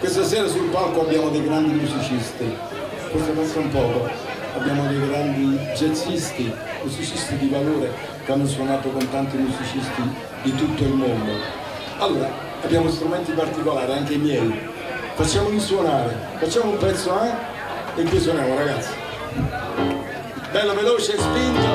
Questa sera sul palco abbiamo dei grandi musicisti, questo passa un poco, abbiamo dei grandi jazzisti, musicisti di valore che hanno suonato con tanti musicisti di tutto il mondo. Allora, abbiamo strumenti particolari, anche i miei. Facciamoli suonare, facciamo un pezzo eh? e qui suoniamo ragazzi. Bello veloce, spinto.